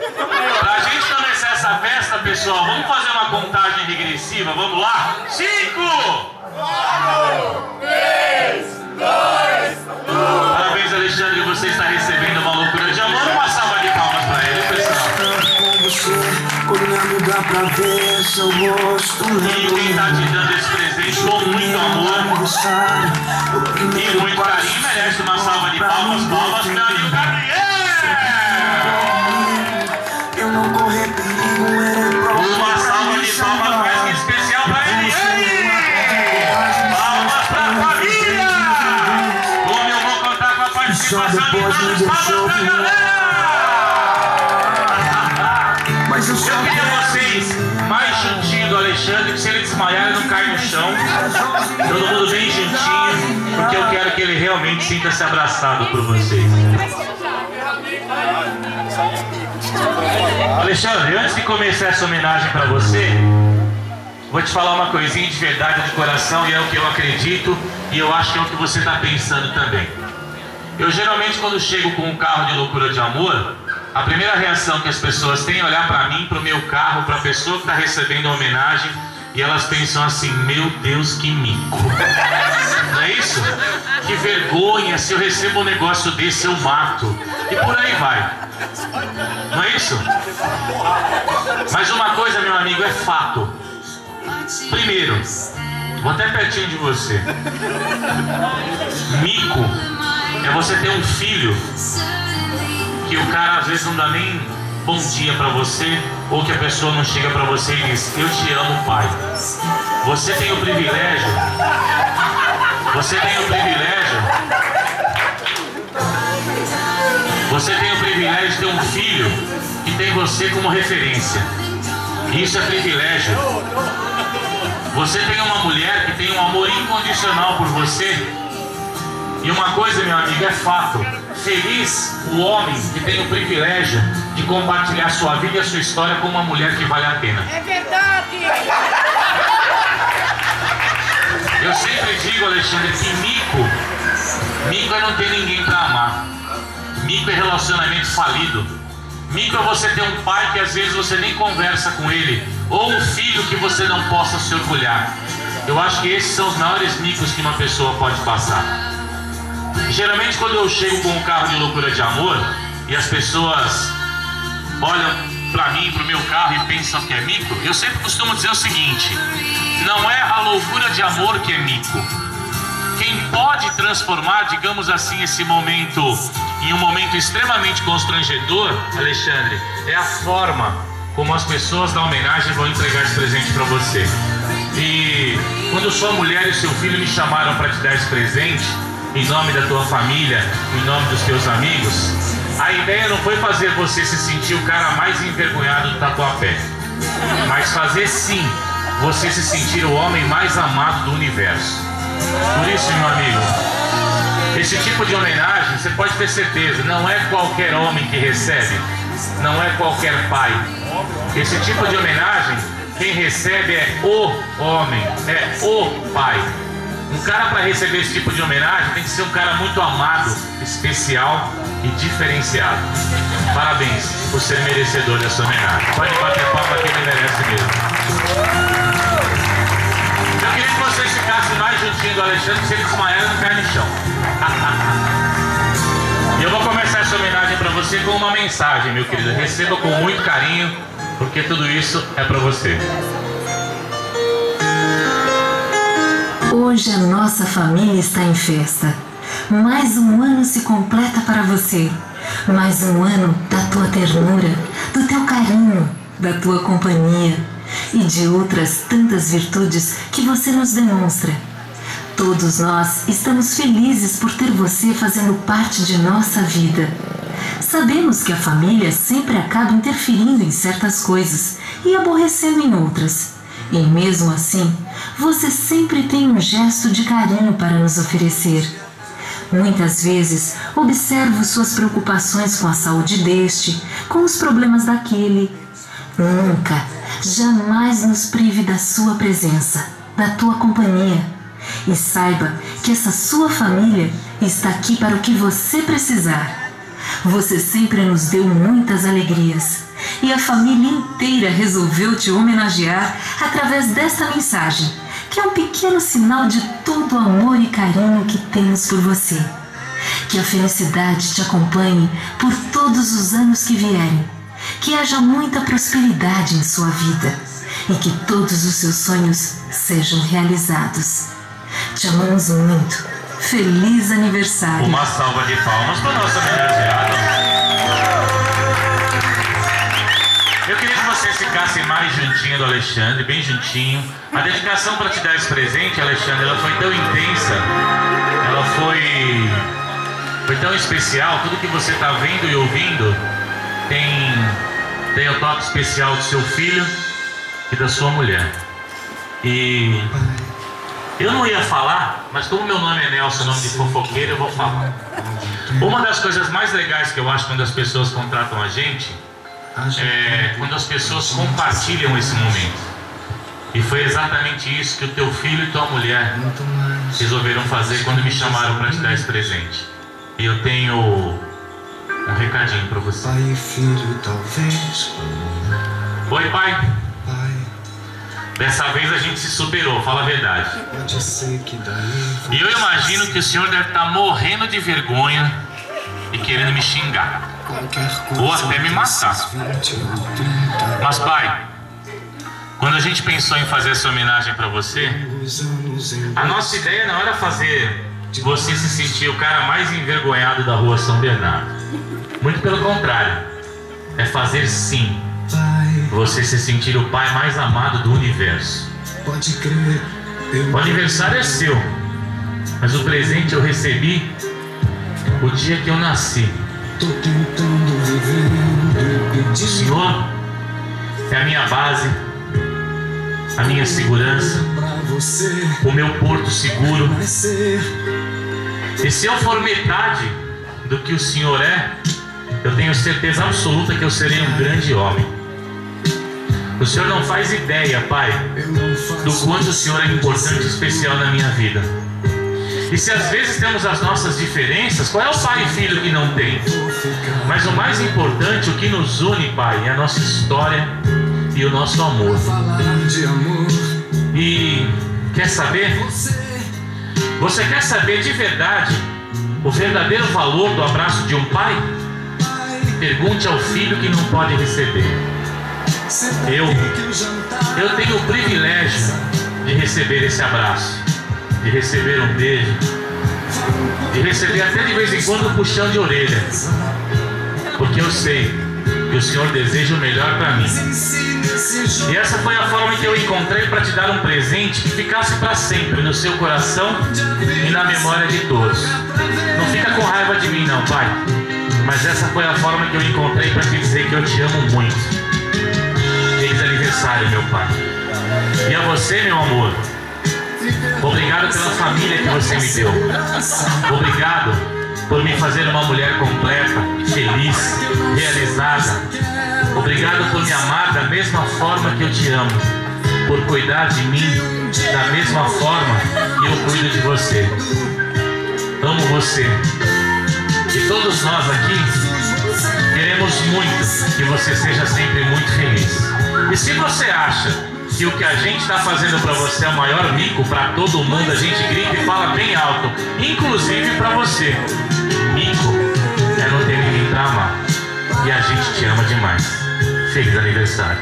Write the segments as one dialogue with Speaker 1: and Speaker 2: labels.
Speaker 1: Pra gente começar essa festa, pessoal, vamos fazer uma contagem regressiva, vamos lá? Cinco! Parabéns, Alexandre, você está recebendo uma loucura de amor. Uma salva de palmas pra ele, pessoal.
Speaker 2: me amigar pra ver seu rosto
Speaker 1: E quem tá te dando esse presente com muito amor e muito carinho merece uma salva de palmas. Palmas,
Speaker 2: Mas eu só
Speaker 1: Eu queria vocês mais juntinho do Alexandre, que se ele desmaiar, ele não cai no chão. Todo mundo bem juntinho, porque eu quero que ele realmente sinta-se abraçado por vocês. Alexandre, antes de começar essa homenagem para você, vou te falar uma coisinha de verdade, de coração, e é o que eu acredito, e eu acho que é o que você está pensando também. Eu geralmente, quando chego com um carro de loucura de amor, a primeira reação que as pessoas têm é olhar para mim, para o meu carro, para a pessoa que está recebendo a homenagem, e elas pensam assim: meu Deus, que mico. Não é isso? Que vergonha, se eu recebo um negócio desse, eu mato. E por aí vai. Não é isso? Mas uma coisa, meu amigo, é fato. Primeiro, vou até pertinho de você. Mico é você ter um filho que o cara às vezes não dá nem bom dia pra você, ou que a pessoa não chega pra você e diz: Eu te amo, pai. Você tem o privilégio. Você tem o privilégio. Você tem o privilégio de ter um filho que tem você como referência. Isso é privilégio. Você tem uma mulher que tem um amor incondicional por você. E uma coisa, meu amigo, é fato. Feliz o homem que tem o privilégio de compartilhar sua vida e a sua história com uma mulher que vale a pena.
Speaker 3: É verdade!
Speaker 1: Eu sempre digo, Alexandre, que mico, mico é não ter ninguém para amar. Mico é relacionamento falido. Mico é você ter um pai que às vezes você nem conversa com ele, ou um filho que você não possa se orgulhar. Eu acho que esses são os maiores micos que uma pessoa pode passar. Geralmente quando eu chego com um carro de loucura de amor e as pessoas olham para mim, para o meu carro e pensam que é mico, eu sempre costumo dizer o seguinte: não é a loucura de amor que é mico. Quem pode transformar, digamos assim, esse momento em um momento extremamente constrangedor, Alexandre, é a forma como as pessoas da homenagem vão entregar esse presente para você. E quando sua mulher e seu filho me chamaram para te dar esse presente, em nome da tua família, em nome dos teus amigos, a ideia não foi fazer você se sentir o cara mais envergonhado do Tatuapé, mas fazer sim você se sentir o homem mais amado do universo. Por isso, meu amigo, esse tipo de homenagem, você pode ter certeza, não é qualquer homem que recebe, não é qualquer pai. Esse tipo de homenagem, quem recebe é o homem, é o pai. Um cara para receber esse tipo de homenagem tem que ser um cara muito amado, especial e diferenciado. Parabéns por ser merecedor dessa homenagem. Pode bater palma que ele merece mesmo. Eu queria que vocês ficassem mais juntinho do Alexandre, se ele desmaiar, não cai no chão. E eu vou começar essa homenagem para você com uma mensagem, meu querido. Receba com muito carinho, porque tudo isso é para você.
Speaker 4: Hoje a nossa família está em festa. Mais um ano se completa para você. Mais um ano da tua ternura, do teu carinho, da tua companhia e de outras tantas virtudes que você nos demonstra. Todos nós estamos felizes por ter você fazendo parte de nossa vida. Sabemos que a família sempre acaba interferindo em certas coisas e aborrecendo em outras. E mesmo assim, você sempre tem um gesto de carinho para nos oferecer. Muitas vezes observo suas preocupações com a saúde deste, com os problemas daquele. Nunca, jamais nos prive da sua presença, da tua companhia. E saiba que essa sua família está aqui para o que você precisar. Você sempre nos deu muitas alegrias e a família inteira resolveu te homenagear através desta mensagem, que é um pequeno sinal de todo o amor e carinho que temos por você. Que a felicidade te acompanhe por todos os anos que vierem. Que haja muita prosperidade em sua vida e que todos os seus sonhos sejam realizados. Te amamos muito. Feliz aniversário.
Speaker 1: Uma salva de palmas para nossa homenageada. Eu vocês ficassem mais juntinho do Alexandre, bem juntinho. A dedicação para te dar esse presente, Alexandre, ela foi tão intensa, ela foi, foi tão especial. Tudo que você está vendo e ouvindo tem, tem o toque especial do seu filho e da sua mulher. E eu não ia falar, mas como meu nome é Nelson, nome de fofoqueiro, eu vou falar. Uma das coisas mais legais que eu acho quando as pessoas contratam a gente é quando as pessoas compartilham esse momento. E foi exatamente isso que o teu filho e tua mulher resolveram fazer quando me chamaram para te dar esse presente. E eu tenho um recadinho para você.
Speaker 2: Pai e filho, talvez.
Speaker 1: Oi, pai.
Speaker 2: Pai,
Speaker 1: Dessa vez a gente se superou, fala a verdade.
Speaker 2: pode ser que daí.
Speaker 1: E eu imagino que o senhor deve estar morrendo de vergonha e querendo me xingar. Ou até me matar.
Speaker 2: desses 20 ou 30
Speaker 1: Mas, pai, quando a gente pensou em fazer essa homenagem para você, a nossa ideia não era fazer você se sentir o cara mais envergonhado da rua São Bernardo. Muito pelo contrário, é fazer sim você se sentir o pai mais amado do universo.
Speaker 2: pode crer.
Speaker 1: O aniversário é seu, mas o presente eu recebi o dia que eu nasci.
Speaker 2: Tô tentando viver
Speaker 1: Senhor é a minha base, a minha segurança, o meu porto seguro. E se eu for metade do que o Senhor é, eu tenho certeza absoluta que eu serei um grande homem. O Senhor não faz ideia, Pai, do quanto o Senhor é importante e especial na minha vida. E se às vezes temos as nossas diferenças, qual é o pai e filho que não tem? Mas o mais importante, o que nos une, Pai, é a nossa história e o nosso amor. E quer saber?
Speaker 2: Você,
Speaker 1: quer saber de verdade o verdadeiro valor do abraço de um pai? Pergunte ao filho que não pode receber. Eu-. Eu tenho o privilégio de receber esse abraço, de receber um beijo, de receber até de vez em quando um puxão de orelha, porque eu sei que o Senhor deseja o melhor para mim. E essa foi a forma que eu encontrei para te dar um presente que ficasse para sempre no seu coração e na memória de todos. Não fica com raiva de mim, não, pai. Mas essa foi a forma que eu encontrei para te dizer que eu te amo muito. Feliz aniversário, meu pai. E a você, meu amor. Obrigado pela família que você me deu. Obrigado por me fazer uma mulher completa, feliz, realizada. Obrigado por me amar da mesma forma que eu te amo. Por cuidar de mim da mesma forma que eu cuido de você. Amo você. E todos nós aqui queremos muito que você seja sempre muito feliz. E se você acha que o que a gente está fazendo para você é o maior mico para todo mundo, a gente grita e fala bem alto, inclusive para você. Mico é não ter ninguém para amar. E a gente te ama demais. Feliz aniversário.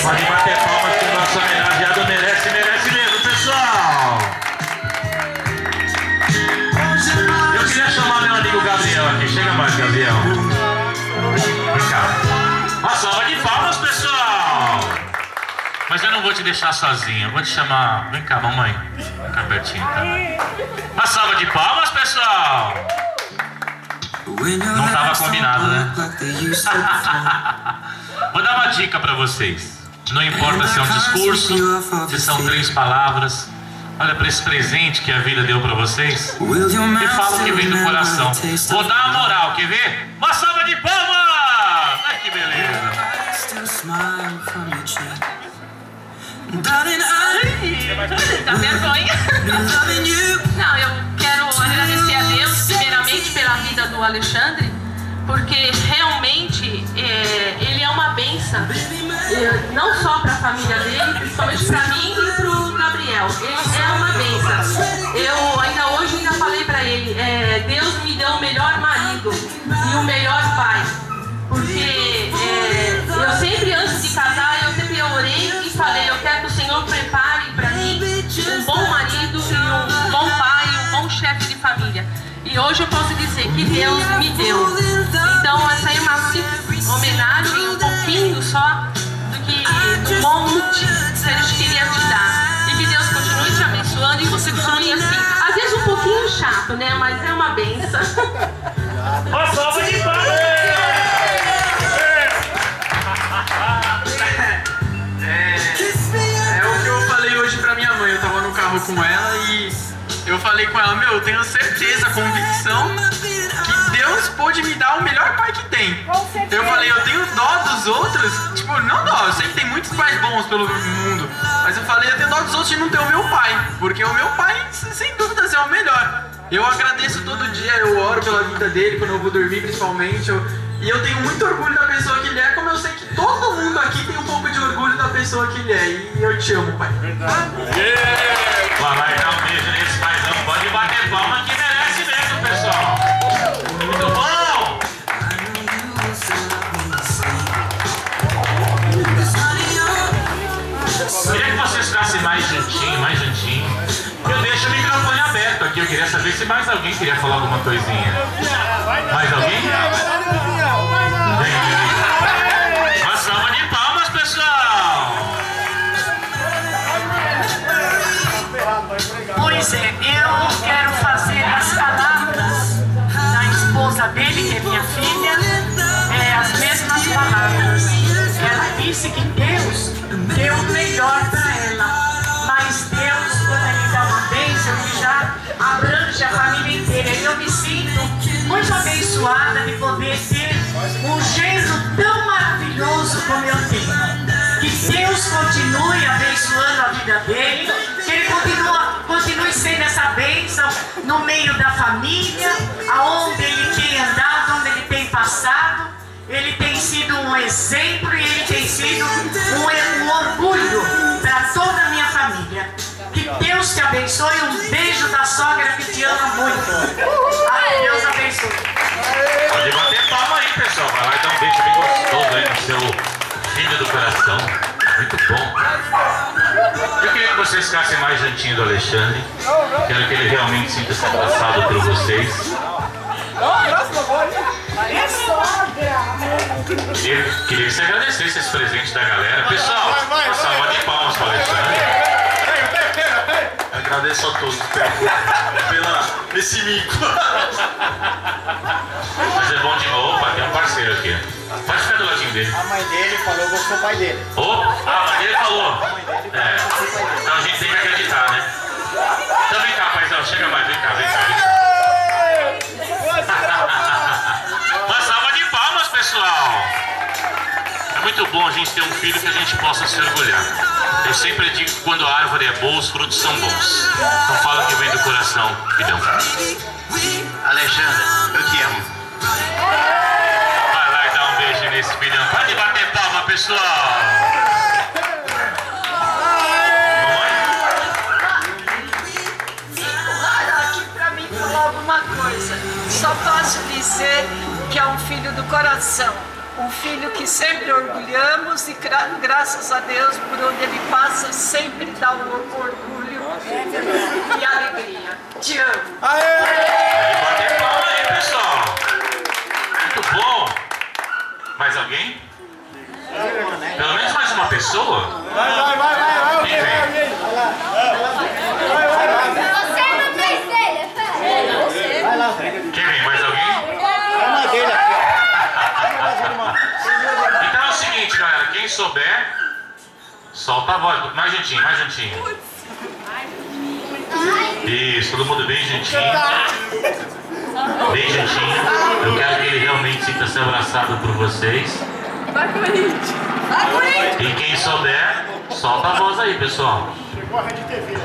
Speaker 1: Pode bater palmas que o nosso homenageado vou te deixar sozinho. Eu vou te chamar. Vem cá, mamãe. Vem cá pertinho também. Uma salva de palmas, pessoal.
Speaker 2: Não
Speaker 1: tava combinado, né? Vou dar uma dica pra vocês. Não importa se é um discurso, se são três palavras. Olha para esse presente que a vida deu pra vocês e fala o que vem do coração. Vou dar uma moral, quer ver? Uma salva de palmas! Ai que beleza!
Speaker 3: Dá vergonha. Não, eu quero agradecer a Deus, primeiramente, pela vida do Alexandre, porque realmente é, ele é uma benção não só para a família dele, principalmente para mim e para o Gabriel. Ele é uma benção. Eu ainda hoje ainda falei para ele, é, Deus me deu o melhor marido e o melhor pai. Porque é, eu sempre, antes de casar, E hoje eu posso dizer que Deus me deu. Então essa é uma homenagem, um pouquinho só do que do monte que a gente queria te dar. E que Deus continue te abençoando e você continue assim. Às vezes um pouquinho chato, né? Mas é uma benção.
Speaker 1: Uma salva de palmas!
Speaker 5: Falei com ela, meu, eu tenho certeza, convicção que Deus pôde me dar o melhor pai que tem. Eu falei, eu tenho dó dos outros, tipo, não dó, eu sei que tem muitos pais bons pelo mundo, mas eu falei, eu tenho dó dos outros de não ter o meu pai, porque o meu pai, sem dúvidas, é o melhor. Eu agradeço todo dia, eu oro pela vida dele quando eu vou dormir, principalmente. eu- e eu tenho muito orgulho da pessoa que ele é, como eu sei que todo mundo aqui tem um pouco de orgulho da pessoa que ele é. E eu te amo, pai.
Speaker 1: Vai, queria saber se mais alguém queria falar alguma coisinha. Mais alguém? Uma salva de palmas, pessoal!
Speaker 6: Pois é, eu quero fazer as palavras da esposa dele, que é minha filha, é, as mesmas palavras. Ela disse que Deus deu o melhor para abençoada de poder ter um genro tão maravilhoso como eu tenho. Que Deus continue abençoando a vida dele, que ele continua, continue sendo essa bênção no meio da família, aonde ele tem andado, onde ele tem passado. Ele tem sido um exemplo e ele tem sido um, um orgulho para toda a minha família. Deus te abençoe. Um beijo da sogra que te ama muito. Ai, Deus abençoe.
Speaker 1: Pode bater palma aí, pessoal. Vai lá e dá um beijo bem gostoso aí no seu filho do coração. Muito bom. Eu queria que vocês ficassem mais juntinho do Alexandre. Quero que ele realmente sinta-se abraçado por vocês. Queria, queria que você agradecesse esse presente da galera. Pessoal, uma salva de palmas para o Alexandre.
Speaker 5: Agradeço a todos pela, pela esse mico.
Speaker 1: Mas é bom de novo. Opa, tem um parceiro aqui. Pode ficar do ladinho dele.
Speaker 7: A mãe dele falou que eu sou pai dele.
Speaker 1: Ô, ah, mas ele falou. É. Então a gente tem que acreditar, né? Então vem cá, paizão, chega mais, vem cá, vem cá. Vem cá. Uma salva de palmas, pessoal! É muito bom a gente ter um filho que a gente possa se orgulhar. Eu sempre digo que quando a árvore é boa, os frutos são bons. Então fala o que vem do coração, filhão.
Speaker 7: Alexandre, eu te amo.
Speaker 1: Vai lá e dá um beijo nesse filhão. Pode bater palma, pessoal!
Speaker 6: Só posso dizer que é um filho do coração. Um filho que sempre orgulhamos e gra- graças a Deus por onde ele passa sempre dá um orgulho e alegria. Te amo.
Speaker 1: Pode bater palma aí, pessoal. Muito bom. Mais alguém? Pelo menos mais uma pessoa?
Speaker 7: Vai, vai, vai, vai,
Speaker 1: Quem vem?
Speaker 8: Você não tem telha,
Speaker 7: Vai lá, Zé.
Speaker 1: Quem vem? Mais alguém?
Speaker 7: É a mãe dele aqui, ó.
Speaker 1: Então é o seguinte, galera. Quem souber, solta a voz. Mais juntinho, mais juntinho. Isso, todo mundo bem juntinho. Bem juntinho. Eu quero que ele realmente sinta-se abraçado por vocês. E quem souber, solta a voz aí, pessoal.
Speaker 7: Chegou a Rede TV.